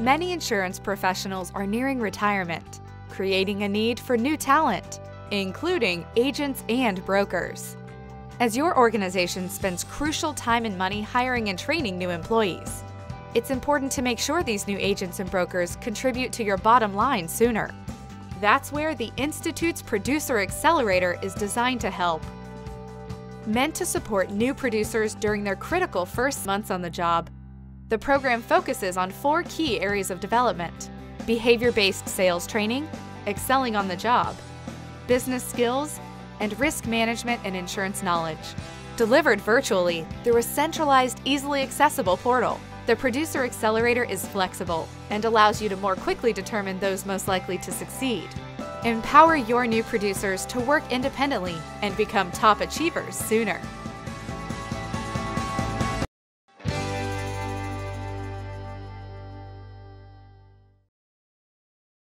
Many insurance professionals are nearing retirement, creating a need for new talent, including agents and brokers. As your organization spends crucial time and money hiring and training new employees, it's important to make sure these new agents and brokers contribute to your bottom line sooner. That's where the Institutes' Producer Accelerator is designed to help. Meant to support new producers during their critical first months on the job, the program focuses on four key areas of development behavior based sales training, excelling on the job, business skills, and risk management and insurance knowledge. Delivered virtually through a centralized, easily accessible portal, the Producer Accelerator is flexible and allows you to more quickly determine those most likely to succeed. Empower your new producers to work independently and become top achievers sooner.